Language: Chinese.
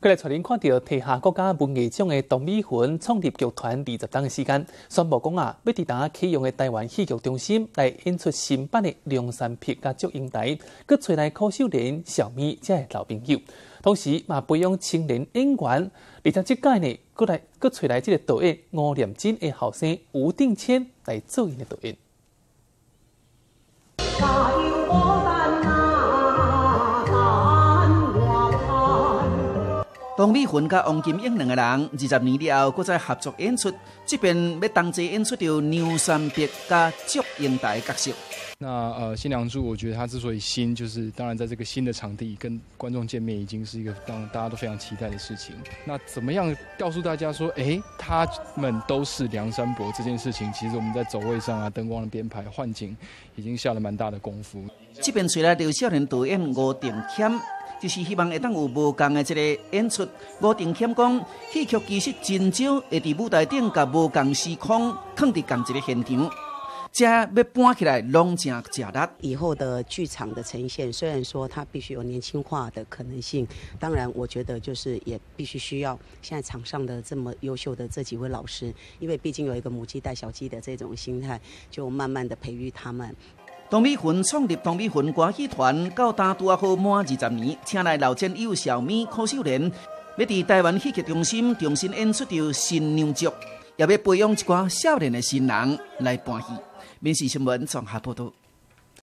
过来，带您看到提下国家文艺奖的董美云创立剧团二十档的时间，宣布讲啊，要伫当启用的台湾戏剧中心来演出新版的《梁山伯》甲《祝英台》，佮找来柯秀莲、小咪这些老朋友，同时嘛培养青年演员，而且即届呢，佮来佮找来这个导演吴念真的后生吴定谦来做演的导演。董美云甲王金英两个人，二十年了后，再合作演出，这边要同齐演出到牛山伯甲祝英台角色。那呃，新娘柱，我觉得他之所以新，就是当然在这个新的场地跟观众见面，已经是一个让大家都非常期待的事情。那怎么样告诉大家说，哎，他们都是梁山伯这件事情？其实我们在走位上啊，灯光的编排、幻景，已经下了蛮大的功夫。这边出来刘少年导演吴定谦。就是希望会当有无共的这个演出。吴定谦讲，戏剧其实真少会伫舞台顶甲无共时空放伫共一个现场，这要搬起来拢正假力。以后的剧场的呈现，虽然说它必须有年轻化的可能性，当然我觉得就是也必须需要现在场上的这么优秀的这几位老师，因为毕竟有一个母鸡带小鸡的这种心态，就慢慢的培育他们。唐美云创立唐美云歌剧团，到大拄啊好满二十年，请来老战友小咪、柯秀莲，要伫台湾戏剧中心重新演出着新娘剧，也要培养一寡少年的新人来伴戏。闽事新闻综合报道。